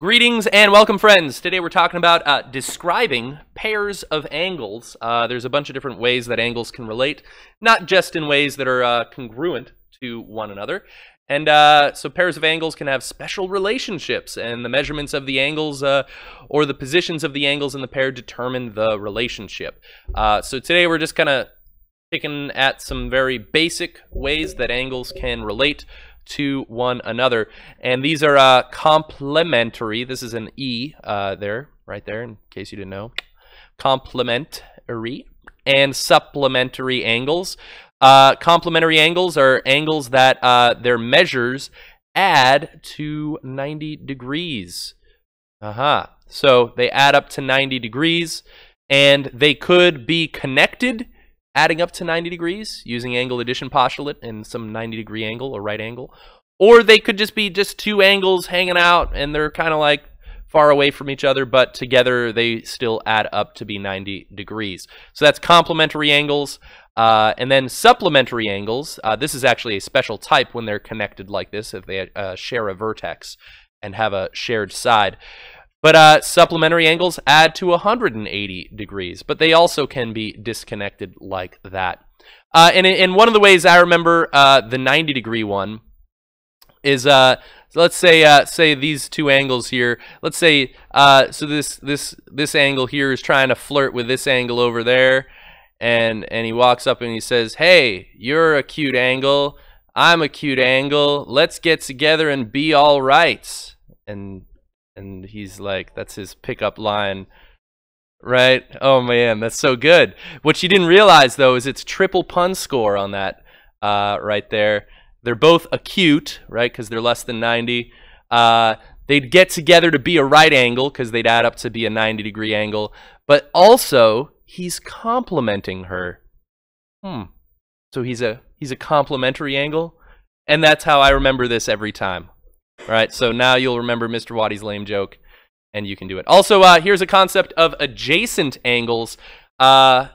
Greetings and welcome, friends. Today we're talking about uh, describing pairs of angles. Uh, there's a bunch of different ways that angles can relate, not just in ways that are uh, congruent to one another. And uh, so pairs of angles can have special relationships, and the measurements of the angles uh, or the positions of the angles in the pair determine the relationship. Uh, so today we're just kind of picking at some very basic ways that angles can relate to one another. And these are uh, complementary. This is an E uh, there, right there, in case you didn't know. Complementary and supplementary angles. Uh, complementary angles are angles that uh, their measures add to 90 degrees. Uh-huh. So they add up to 90 degrees, and they could be connected adding up to 90 degrees using angle addition postulate and some 90 degree angle or right angle. Or they could just be just two angles hanging out and they're kind of like far away from each other, but together they still add up to be 90 degrees. So that's complementary angles. Uh, and then supplementary angles, uh, this is actually a special type when they're connected like this, if they uh, share a vertex and have a shared side. But uh, supplementary angles add to 180 degrees, but they also can be disconnected like that. Uh, and, in one of the ways I remember uh, the 90 degree one is, uh, so let's say, uh, say these two angles here. Let's say, uh, so this this this angle here is trying to flirt with this angle over there, and and he walks up and he says, "Hey, you're a cute angle. I'm a cute angle. Let's get together and be all right." And and he's like, that's his pickup line, right? Oh man, that's so good. What you didn't realize though is it's triple pun score on that uh, right there. They're both acute, right? Because they're less than 90. Uh, they'd get together to be a right angle because they'd add up to be a 90 degree angle. But also, he's complimenting her. Hmm. So he's a he's a complementary angle, and that's how I remember this every time. Right, so now you'll remember Mr. Wuoti's lame joke, and you can do it. Also, uh, here's a concept of adjacent angles. Uh,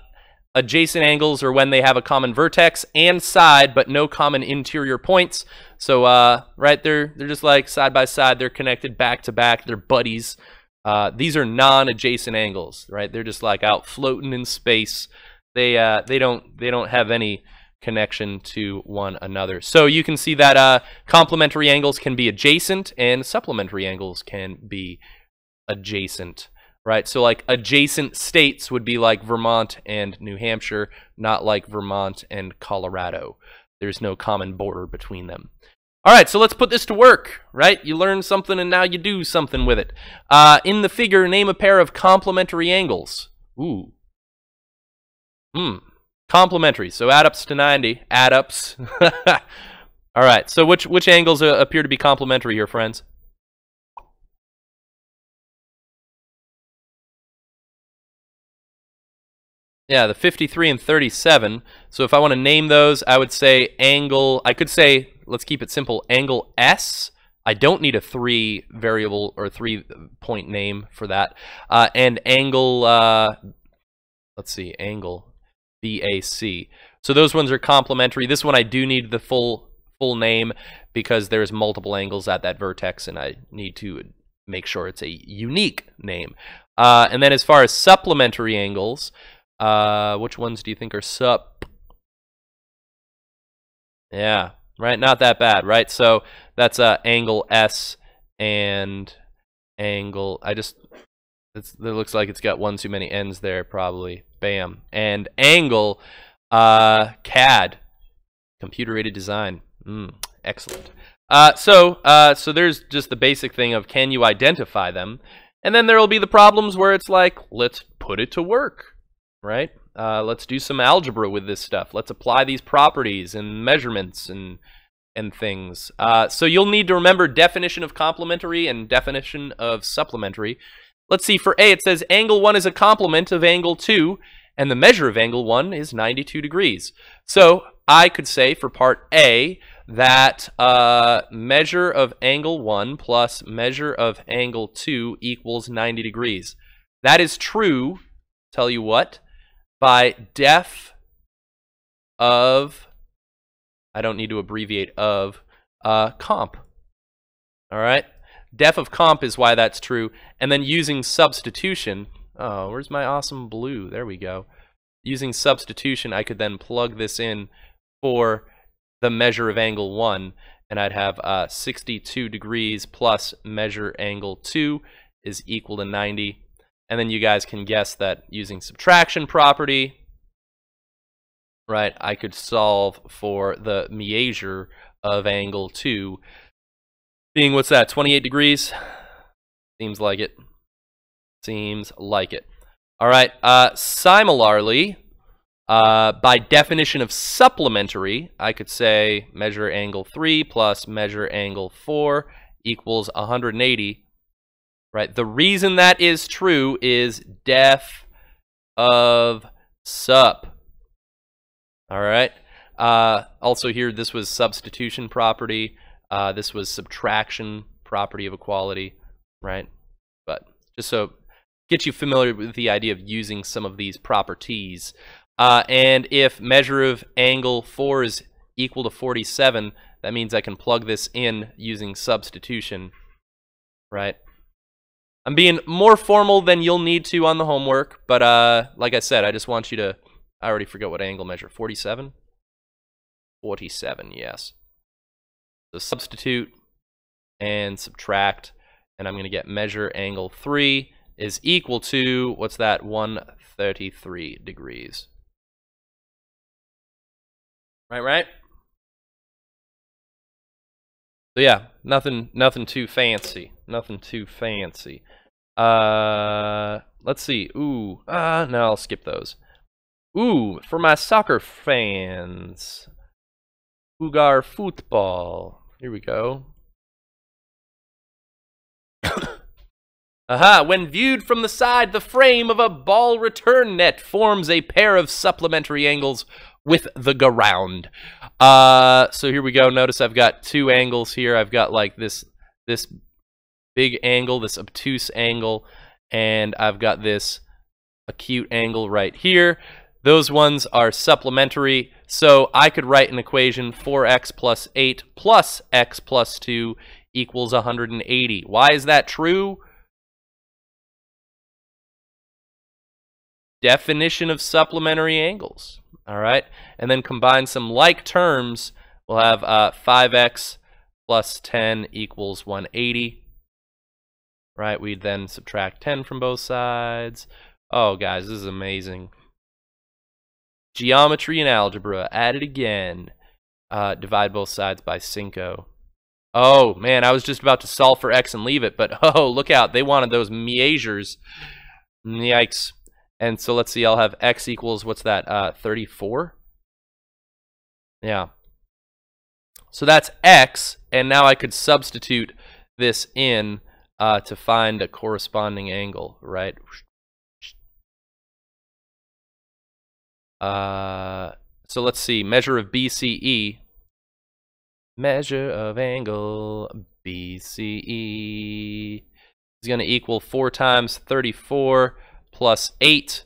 adjacent angles are when they have a common vertex and side, but no common interior points. So, uh, right, they're they're just like side by side. They're connected back to back. They're buddies. Uh, these are non-adjacent angles, right? They're just like out floating in space. They uh, they don't they don't have any connection to one another. So you can see that uh, complementary angles can be adjacent and supplementary angles can be adjacent, right? So like adjacent states would be like Vermont and New Hampshire, not like Vermont and Colorado. There's no common border between them. All right, so let's put this to work, right? You learn something and now you do something with it. Uh, in the figure, name a pair of complementary angles. Ooh. Hmm. Complementary. So add ups to 90. Add ups. All right. So which which angles uh, appear to be complementary here, friends? Yeah, the 53 and 37. So if I want to name those, I would say angle, I could say, let's keep it simple, angle S. I don't need a three variable or three point name for that. Uh, and angle, uh, let's see, angle, BAC. So those ones are complementary. This one I do need the full full name because there's multiple angles at that vertex and I need to make sure it's a unique name. Uh, and then as far as supplementary angles, uh, which ones do you think are sup? Yeah, right, not that bad, right? So that's uh, angle S and angle, I just, it looks like it's got one too many ends there probably. Bam. And angle, uh, CAD, computer aided design. Mm, excellent. Uh, so, uh, so there's just the basic thing of can you identify them, and then there will be the problems where it's like let's put it to work, right? Uh, let's do some algebra with this stuff. Let's apply these properties and measurements and and things. Uh, so you'll need to remember definition of complementary and definition of supplementary. Let's see, for A, it says angle 1 is a complement of angle 2, and the measure of angle 1 is 92 degrees. So I could say for part A that uh, measure of angle 1 plus measure of angle 2 equals 90 degrees. That is true, tell you what, by def of, I don't need to abbreviate of, uh, comp. All right? Def of comp is why that's true. And then using substitution, oh, where's my awesome blue? There we go. Using substitution, I could then plug this in for the measure of angle 1, and I'd have uh, 62 degrees plus measure angle 2 is equal to 90. And then you guys can guess that using subtraction property, right, I could solve for the measure of angle 2 being, what's that, 28 degrees? Seems like it. Seems like it. All right, uh, similarly, uh, by definition of supplementary, I could say measure angle 3 plus measure angle 4 equals 180. Right? The reason that is true is def of sup. All right. Uh, also here, this was substitution property. Uh, this was subtraction property of equality, right? But just so get you familiar with the idea of using some of these properties. Uh, and if measure of angle 4 is equal to 47, that means I can plug this in using substitution, right? I'm being more formal than you'll need to on the homework, but uh, like I said, I just want you to, I already forgot what angle measure, 47? 47, yes. So substitute and subtract, and I'm going to get measure angle 3 is equal to, what's that, 133 degrees. Right, right? So yeah, nothing nothing too fancy. Nothing too fancy. Uh let's see. Ooh. Uh no, I'll skip those. Ooh, for my soccer fans. Ugar football. Here we go. Aha! When viewed from the side, the frame of a ball return net forms a pair of supplementary angles with the ground. Uh, so here we go. Notice I've got two angles here. I've got like this this big angle, this obtuse angle, and I've got this acute angle right here. Those ones are supplementary, so I could write an equation 4x plus 8 plus x plus 2 equals 180. Why is that true? Definition of supplementary angles. All right, and then combine some like terms. We'll have uh, 5x plus 10 equals 180. Right, we'd then subtract 10 from both sides. Oh, guys, this is amazing. Geometry and algebra, add it again. Uh, divide both sides by Cinco. Oh, man, I was just about to solve for x and leave it, but oh, look out. They wanted those measures. Yikes. And so let's see, I'll have x equals, what's that, uh, 34? Yeah. So that's x, and now I could substitute this in uh, to find a corresponding angle, right? Uh, so let's see, measure of BCE. Measure of angle BCE is going to equal 4 times 34 plus 8.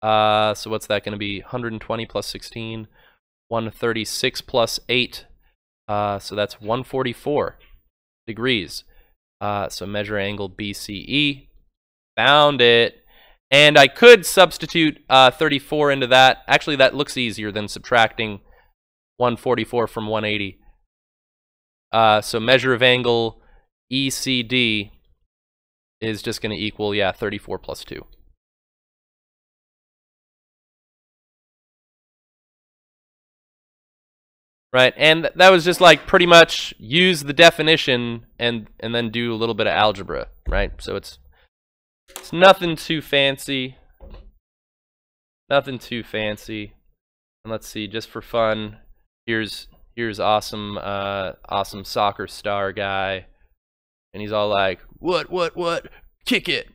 Uh, so what's that going to be? 120 plus 16. 136 plus 8. Uh, so that's 144 degrees. Uh, so measure angle BCE. Found it. And I could substitute uh, 34 into that. Actually, that looks easier than subtracting 144 from 180. Uh, so measure of angle ECD is just going to equal, yeah, 34 plus 2. Right, and that was just like pretty much use the definition and and then do a little bit of algebra, right? So it's it's nothing too fancy. Nothing too fancy. And let's see, just for fun, here's here's awesome uh awesome soccer star guy. And he's all like, "What what what? Kick it."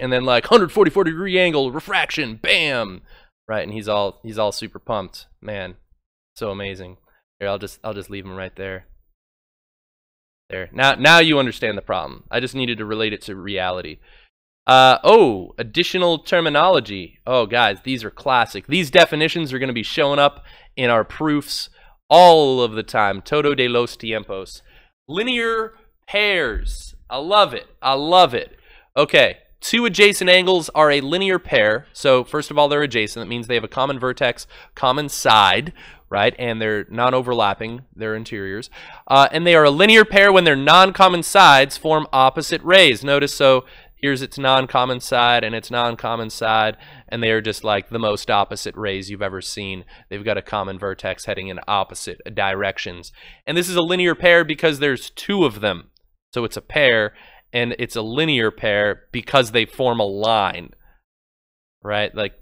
And then like 144 degree angle, refraction, bam. Right, and he's all he's all super pumped. Man, so amazing. Here, I'll just I'll just leave him right there. There. Now now you understand the problem. I just needed to relate it to reality. Uh, oh, additional terminology. Oh, guys, these are classic. These definitions are going to be showing up in our proofs all of the time. Todo de los tiempos. Linear pairs. I love it. I love it. Okay, two adjacent angles are a linear pair. So first of all, they're adjacent. That means they have a common vertex, common side, right? And they're non-overlapping, their interiors. Uh, and they are a linear pair when their non-common sides form opposite rays. Notice, so here's its non-common side and its non-common side, and they are just like the most opposite rays you've ever seen. They've got a common vertex heading in opposite directions. And this is a linear pair because there's two of them. So it's a pair, and it's a linear pair because they form a line, right? Like,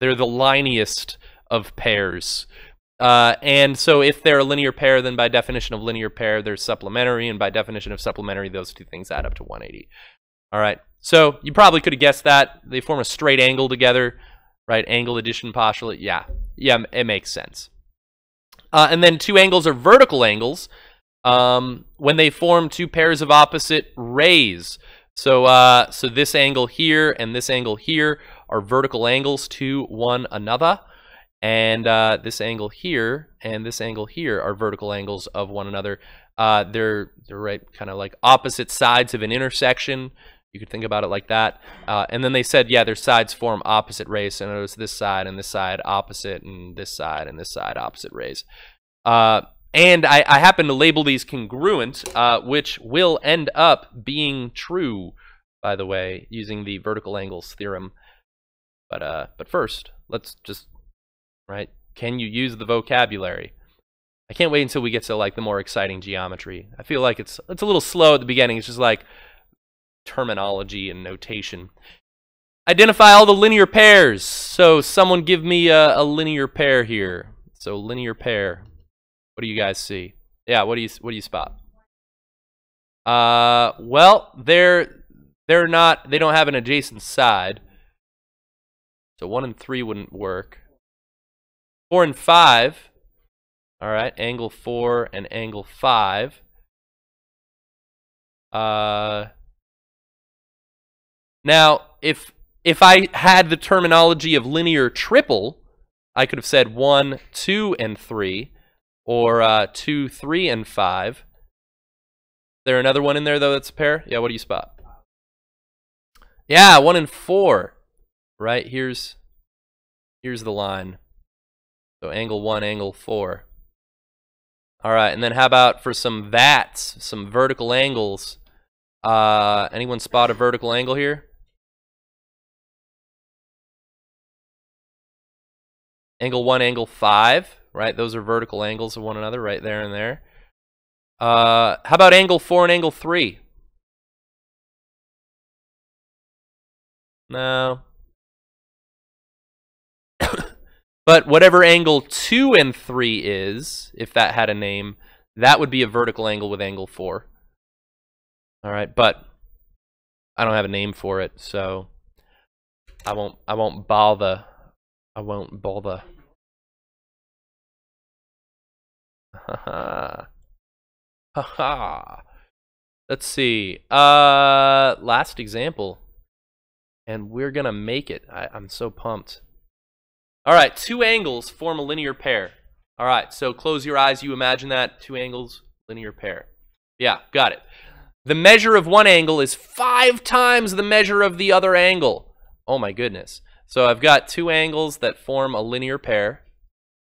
they're the liniest of pairs. Uh, and so if they're a linear pair, then by definition of linear pair, they're supplementary, and by definition of supplementary, those two things add up to 180. All right, so you probably could have guessed that. They form a straight angle together, right? Angle addition postulate, yeah. Yeah, it makes sense. Uh, and then two angles are vertical angles um, when they form two pairs of opposite rays. So, uh, so this angle here and this angle here are vertical angles to one another. And uh, this angle here and this angle here are vertical angles of one another. Uh, they're, they're right kind of like opposite sides of an intersection. You could think about it like that. Uh, and then they said, yeah, their sides form opposite rays. And it was this side and this side opposite and this side and this side opposite rays. Uh, and I, I, happen to label these congruent, uh, which will end up being true, by the way, using the vertical angles theorem. But uh, but first, let's just right. Can you use the vocabulary? I can't wait until we get to like the more exciting geometry. I feel like it's it's a little slow at the beginning. It's just like terminology and notation. Identify all the linear pairs. So someone give me a, a linear pair here. So linear pair. What do you guys see? Yeah, what do you what do you spot? Uh, well, they're they're not they don't have an adjacent side. So 1 and 3 wouldn't work. 4 and 5. All right, angle 4 and angle 5. Uh Now, if if I had the terminology of linear triple, I could have said 1, 2 and 3 or uh, 2, 3, and 5. There another one in there, though, that's a pair? Yeah, what do you spot? Yeah, 1 and 4. Right, here's, here's the line. So angle 1, angle 4. All right, and then how about for some VATs, some vertical angles? Uh, anyone spot a vertical angle here? Angle 1, angle 5 right? Those are vertical angles of one another right there and there. Uh, how about angle 4 and angle 3? No. but whatever angle 2 and 3 is, if that had a name, that would be a vertical angle with angle 4. All right, but I don't have a name for it, so I won't I won't bother. I won't bother. Ha ha. Ha ha. Let's see. Uh, last example. And we're going to make it. I, I'm so pumped. All right, two angles form a linear pair. All right, so close your eyes. You imagine that. Two angles, linear pair. Yeah, got it. The measure of one angle is five times the measure of the other angle. Oh my goodness. So I've got two angles that form a linear pair.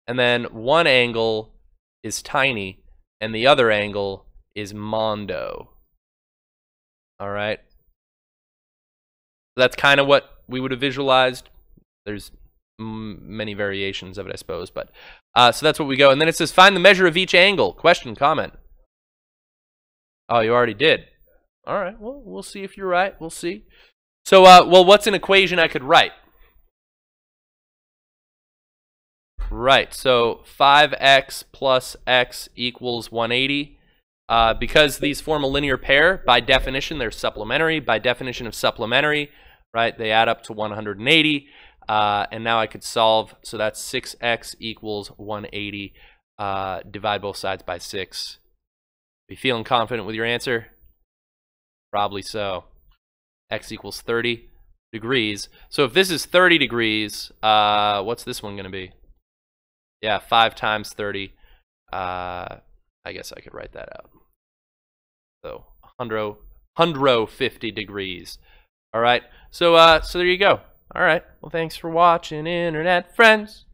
And then one angle is tiny, and the other angle is mondo. All right. That's kind of what we would have visualized. There's many variations of it, I suppose, but uh, so that's what we go. And then it says find the measure of each angle. Question, comment. Oh, you already did. All right. Well, we'll see if you're right. We'll see. So, uh, well, what's an equation I could write? Right, so 5x plus x equals 180. Uh, because these form a linear pair, by definition, they're supplementary. By definition of supplementary, right, they add up to 180. Uh, and now I could solve, so that's 6x equals 180. Uh, divide both sides by 6. Be feeling confident with your answer? Probably so. x equals 30 degrees. So if this is 30 degrees, uh, what's this one going to be? Yeah, 5 times 30. Uh, I guess I could write that out. So 100, hundred fifty degrees. All right. So uh, so there you go. All right. Well, thanks for watching, internet friends.